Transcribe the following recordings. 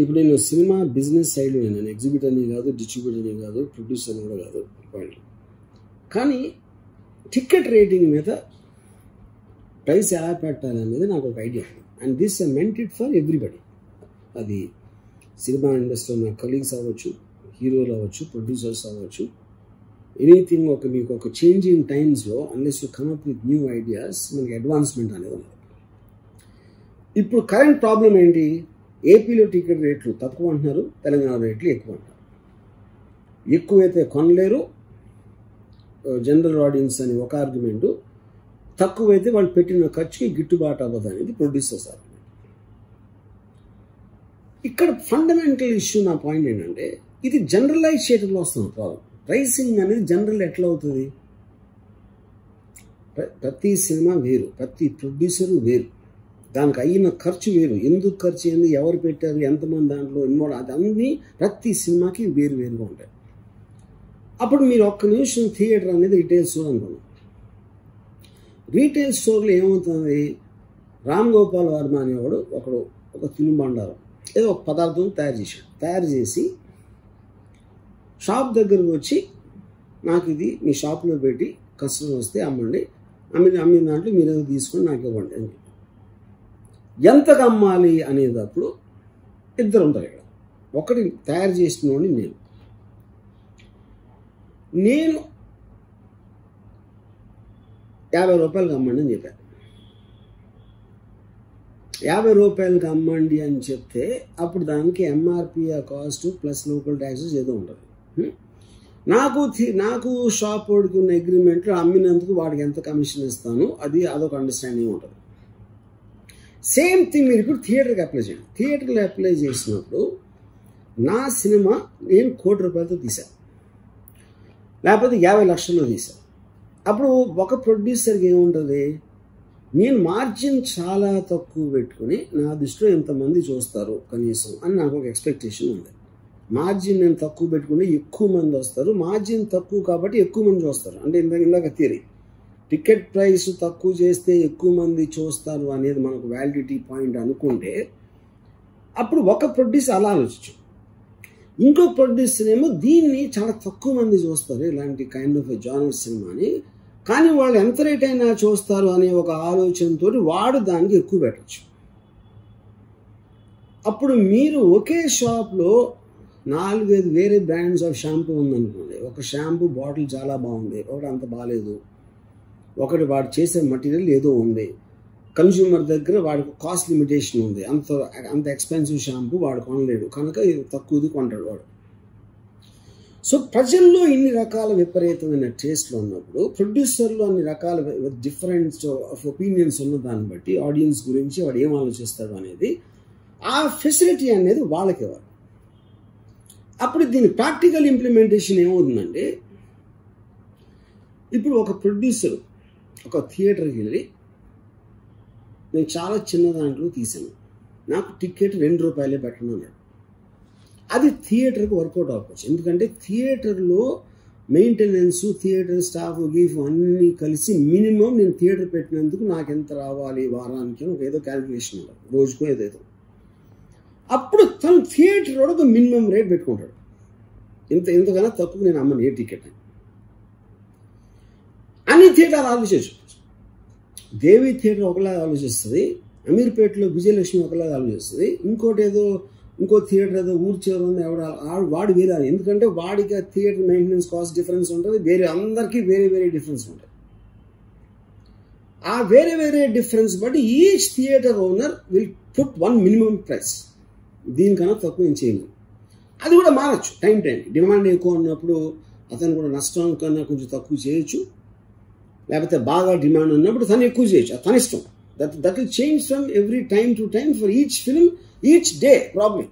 ఇప్పుడు నేను cinema business side నేను ఎగ్జిబిటర్ని కాదు డిస్ట్రిబ్యూటర్ని కాదు ప్రొడ్యూసర్ని కూడా కాదు పాయింట్ కానీ టికెట్ రేటింగ్ మీద ప్రైస్ ఎలా పెట్టాలి అనేది నాకు ఒక idea and this meant it for everybody అది సినిమా ఇండస్ట్రీ ఉన్న కలీగ్స్ అవ్వచ్చు హీరోలు అవ్వచ్చు ప్రొడ్యూసర్స్ అవ్వచ్చు. ఎనీథింగ్ ఒక మీకు ఒక చేంజింగ్ టైమ్స్లో unless you come with new ideas మనకి అడ్వాన్స్మెంట్ అనేది ఉంది ఇప్పుడు కరెంట్ ప్రాబ్లం ఏంటి? ఏపీలో టికెట్ రేట్లు తక్కువ అంటున్నారు తెలంగాణ రేట్లు ఎక్కువ అంటారు ఎక్కువైతే కొనలేరు జనరల్ ఆడియన్స్ అని ఒక ఆర్గ్యుమెంటు. తక్కువైతే వాళ్ళు పెట్టిన ఖర్చుకి గిట్టుబాటు అవ్వదు అనేది ప్రొడ్యూసర్స్ ఆర్గ్యుమెంట్. ఇక్కడ ఫండమెంటల్ ఇష్యూ నా పాయింట్ ఏంటంటే ఇది జనరలైజ్ చేయడంలో వస్తుంది ప్రాబ్లం. ప్రైసింగ్ అనేది జనరల్ ఎట్లా అవుతుంది? ప్రతి సినిమా వేరు ప్రతి ప్రొడ్యూసరు వేరు. దానికి అయిన ఖర్చు వేరు. ఎందుకు ఖర్చు అయింది? ఎవరు పెట్టారు? ఎంతమంది దాంట్లో ఇన్వాల్వ్ అదన్నీ ప్రతి సినిమాకి వేరు వేరుగా ఉంటాయి. అప్పుడు మీరు ఒక్క నిమిషం థియేటర్ అనేది రిటైల్ స్టోర్ అనుకున్నాం రీటైల్ స్టోర్లో ఏమవుతుంది? రామ్ గోపాల్ వర్మ అనేవాడు ఒకడు ఒక తినుబండారం ఏదో ఒక పదార్థం తయారు చేశాడు. తయారు చేసి షాప్ దగ్గరకు వచ్చి నాకు ఇది మీ షాప్లో పెట్టి కస్టమర్ వస్తే అమ్మండి. అమ్మిన అమ్మిన దాంట్లో మీరు తీసుకొని నాకు ఇవ్వండి అని ఎంత కమ్మాలి అమ్మాలి అనేటప్పుడు ఇద్దరు ఉంటారు ఇక్కడ ఒకటి తయారు చేసిన వాడిని నేను. నేను యాభై రూపాయలకి అమ్మండి అని చెప్పాను. యాభై రూపాయలు అమ్మండి అని చెప్తే అప్పుడు దానికి MRP cost plus local taxes ఏదో ఉంటుంది. నాకు నాకు షాప్ వాడికి ఉన్న అగ్రిమెంట్లో అమ్మినందుకు వాడికి ఎంత కమిషన్ ఇస్తాను? అది అదొక అండర్స్టాండింగ్ ఉంటుంది. సేమ్ థింగ్ మీరు ఇప్పుడు థియేటర్కి అప్లై చేయండి. థియేటర్లో అప్లై చేసినప్పుడు నా సినిమా నేను కోటి రూపాయలతో తీశాను లేకపోతే యాభై లక్షల్లో తీశాను అప్పుడు ఒక ప్రొడ్యూసర్కి ఏముంటుంది? నేను మార్జిన్ చాలా తక్కువ పెట్టుకుని నా దృష్టిలో ఎంతమంది చూస్తారు కనీసం అని నాకు ఒక ఎక్స్పెక్టేషన్ ఉంది. మార్జిన్ నేను తక్కువ పెట్టుకుంటే ఎక్కువ మంది వస్తారు. మార్జిన్ తక్కువ కాబట్టి ఎక్కువ మంది చూస్తారు. అంటే ఇందాక ఇందాక థియరీ టికెట్ ప్రైస్ తక్కువ చేస్తే ఎక్కువ మంది చూస్తారు అనేది మనకు వ్యాలిడిటీ పాయింట్ అనుకుంటే అప్పుడు ఒక ప్రొడ్యూసర్ అలా ఆలోచించు. ఇంకో ప్రొడ్యూసర్ ఏమో దీన్ని చాలా తక్కువ మంది చూస్తారు ఇలాంటి కైండ్ ఆఫ్ జానర్ సినిమాని. కానీ వాళ్ళు ఎంత రేట్ అయినా చూస్తారు అనే ఒక ఆలోచనతో వాడు దానికి ఎక్కువ పెట్టచ్చు. అప్పుడు మీరు ఒకే షాప్లో నాలుగైదు వేరే బ్రాండ్స్ ఆఫ్ షాంపూ ఉందనుకోండి. ఒక షాంపూ బాటిల్ చాలా బాగుంది ఒకటి అంత బాగాలేదు ఒకటి వాడు చేసే మటీరియల్ ఏదో ఉంది. కన్జ్యూమర్ దగ్గర వాడికి కాస్ట్ లిమిటేషన్ ఉంది. అంత అంత ఎక్స్పెన్సివ్ షాంపూ వాడు కొనలేడు. కనుక ఇది తక్కువది కొంటాడు వాడు. సో ప్రజల్లో ఇన్ని రకాల విపరీతమైన టేస్ట్లు ఉన్నప్పుడు ప్రొడ్యూసర్లో అన్ని రకాల డిఫరెన్స్ ఆఫ్ ఒపీనియన్స్ ఉన్న దాన్ని బట్టి ఆడియన్స్ గురించి వాడు ఏం ఆలోచిస్తాడు అనేది ఆ ఫెసిలిటీ అనేది వాళ్ళకి ఇవ్వాలి. అప్పుడు దీని ప్రాక్టికల్ ఇంప్లిమెంటేషన్ ఏమవుతుందంటే ఇప్పుడు ఒక ప్రొడ్యూసర్ ఒక థియేటర్కి వెళ్ళి నేను చాలా చిన్న దాంట్లో తీసాను నాకు టికెట్ రెండు రూపాయలే పెట్టడం అన్నాడు అది థియేటర్కి వర్కౌట్ అవ్వచ్చు ఎందుకంటే థియేటర్లో మెయింటెనెన్స్ థియేటర్ స్టాఫ్ గీఫ్ అన్నీ కలిసి మినిమం నేను థియేటర్ పెట్టినందుకు నాకు ఎంత రావాలి? వారానికి అని ఒక ఏదో క్యాలిక్యులేషన్ రోజుకో ఏదేదో అప్పుడు తను థియేటర్ ఒక మినిమం రేట్ పెట్టుకుంటాడు. ఇంత ఎందుకన్నా తక్కువ నేను అమ్మను ఏ టికెట్ అని థియేటర్ ఆలోచించవచ్చు దేవి థియేటర్ ఒకలాగా ఆలోచిస్తుంది అమీర్పేటలో విజయలక్ష్మి ఒకలాగా ఆలోచిస్తుంది ఇంకోటి ఏదో ఇంకో థియేటర్ ఏదో ఊరు ఉంది ఎవడ వాడు వేరే ఎందుకంటే వాడికి ఆ థియేటర్ మెయింటెనెన్స్ కాస్ట్ డిఫరెన్స్ ఉంటుంది వేరే అందరికీ వేరే వేరే డిఫరెన్స్ ఉంటుంది. ఆ వేరే వేరే డిఫరెన్స్ బట్టి each theatre owner will put one minimum price దీనికన్నా తక్కువ ఏం చేయను అది కూడా మారచ్చు టైం టైం డిమాండ్ ఎక్కువ ఉన్నప్పుడు అతను కూడా నష్టం కన్నా కొంచెం తక్కువ చేయొచ్చు. లేకపోతే బాగా డిమాండ్ ఉన్నప్పుడు తను ఎక్కువ చేయొచ్చు. తన ఇష్టం. That that will change from every time to time for each film each day problem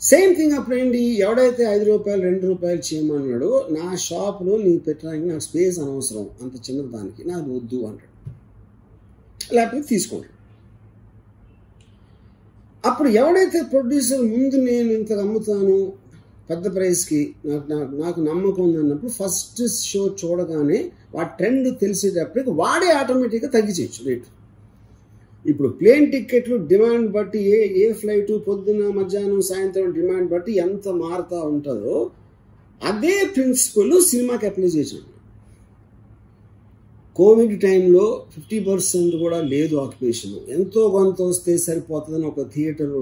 same thing అప్పుడేంటి ఎవడైతే ఐదు రూపాయలు రెండు రూపాయలు చేయమన్నాడో నా షాప్లో నీకు పెట్టడానికి నాకు స్పేస్ అనవసరం. అంత చిన్న దానికి నాకు వద్దు అంటాడు. లేకపోతే తీసుకుంటాడు అప్పుడు ఎవడైతే ప్రొడ్యూసర్ ముందు నేను ఇంత అమ్ముతాను పెద్ద ప్రైస్కి నాకు నాకు నాకు నమ్మకం ఉంది అన్నప్పుడు ఫస్ట్ షో చూడగానే ఆ ట్రెండ్ తెలిసేటప్పటికి వాడే ఆటోమేటిక్గా తగ్గించవచ్చు రేటు ఇప్పుడు ప్లేన్ టికెట్లు డిమాండ్ బట్టి ఏ ఏ ఫ్లైట్ పొద్దున మధ్యాహ్నం సాయంత్రం డిమాండ్ బట్టి ఎంత మారుతూ ఉంటుందో అదే ప్రిన్సిపల్ సినిమాకి అప్లై చేసాం కోవిడ్ టైంలో ఫిఫ్టీ పర్సెంట్ కూడా లేదు ఆక్యుపేషన్ ఎంతో కొంత వస్తే సరిపోతుందని ఒక థియేటర్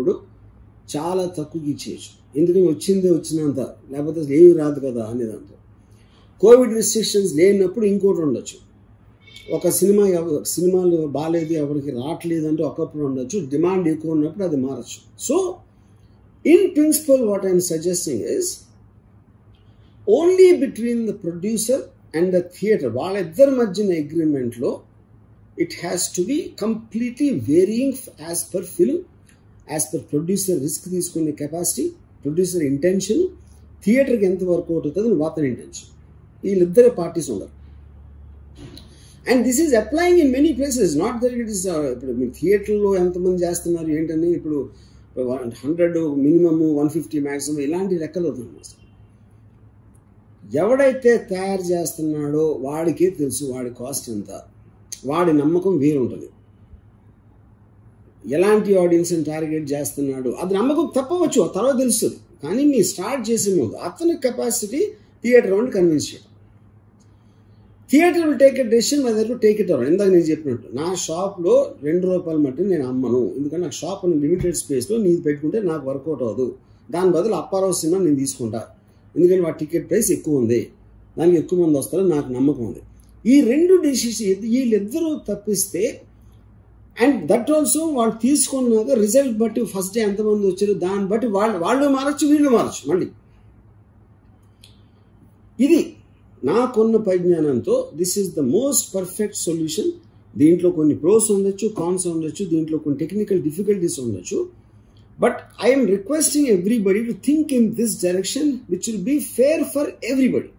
చాలా తక్కువకి ఇచ్చేయచ్చు. ఎందుకని వచ్చిందే వచ్చినంత? లేకపోతే అసలు ఏమి రాదు కదా అనే దాంతో. కోవిడ్ రిస్ట్రిక్షన్స్ లేనప్పుడు ఇంకోటి ఉండొచ్చు. ఒక సినిమా సినిమాలు బాగాలేదు ఎవరికి రావట్లేదు అంటే ఒకప్పుడు ఉండొచ్చు. డిమాండ్ ఎక్కువ ఉన్నప్పుడు అది మారచ్చు. So in principle what I'm suggesting is only between the producer and the theatre వాళ్ళిద్దరి మధ్యన అగ్రిమెంట్లో it has to be completely varying as per film as per producer risk తీసుకునే కెపాసిటీ ప్రొడ్యూసర్ ఇంటెన్షన్ థియేటర్కి ఎంత work out అవుతుంది వాతన intention వీళ్ళిద్దరే parties ఉండరు and this is applying in many places not that it is ఇప్పుడు మీరు థియేటర్లో ఎంతమంది చేస్తున్నారు ఏంటని ఇప్పుడు hundred minimum one fifty maximum ఇలాంటి లెక్కలు అవుతుంది అసలు. ఎవడైతే తయారు చేస్తున్నాడో వాడికే తెలుసు వాడి కాస్ట్ ఎంత. వాడి నమ్మకం వేరు ఎలాంటి ఆడియన్స్ని టార్గెట్ చేస్తున్నాడు? అది నమ్మకం తప్పవచ్చు ఆ తర్వాత తెలుస్తుంది. కానీ మీ స్టార్ట్ చేసే ముందు అతని కెపాసిటీ థియేటర్ వాడిని కన్విన్స్ చేయడం. Theatre will take a decision whether to take it or ఇందాక నేను చెప్పినట్టు నా షాప్లో రెండు రూపాయల మట్టి నేను అమ్మను. ఎందుకంటే నాకు షాప్ లిమిటెడ్ స్పేస్లో నీది పెట్టుకుంటే నాకు వర్కౌట్ అవ్వదు. దాని బదులు అప్పారావు సినిమా నేను తీసుకుంటా. ఎందుకంటే వాటి టికెట్ ప్రైస్ ఎక్కువ ఉంది. దానికి ఎక్కువ మంది వస్తారు నాకు నమ్మకం ఉంది. ఈ రెండు డెసిషన్ వీళ్ళిద్దరూ తప్పిస్తే అండ్ దట్ ఆల్సో వాళ్ళు తీసుకున్నాక రిజల్ట్ బట్టి ఫస్ట్ డే ఎంతమంది వచ్చారు దాన్ని బట్టి వాళ్ళు వాళ్ళు మారచ్చు వీళ్ళు మారచ్చు మళ్ళీ. ఇది నాకున్న పరిజ్ఞానంతో this is the most perfect solution దీంట్లో కొన్ని ప్రోస్ ఉండొచ్చు కాన్స్ ఉండొచ్చు దీంట్లో కొన్ని టెక్నికల్ డిఫికల్టీస్ ఉండొచ్చు. But I'm requesting everybody to think in this direction which will be fair for everybody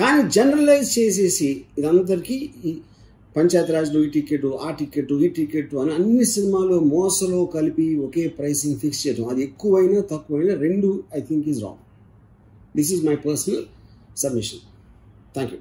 కానీ జనరలైజ్ చేసేసి ఇదంతరికీ పంచాయతీరాజ్లో ఈ టికెట్ ఆ టికెట్ ఈ టికెట్ అని అన్ని సినిమాలు మోసలో కలిపి ఒకే ప్రైసింగ్ ఫిక్స్ చేయడం అది ఎక్కువైనా తక్కువైనా రెండు I think is wrong this is my personal submission thank you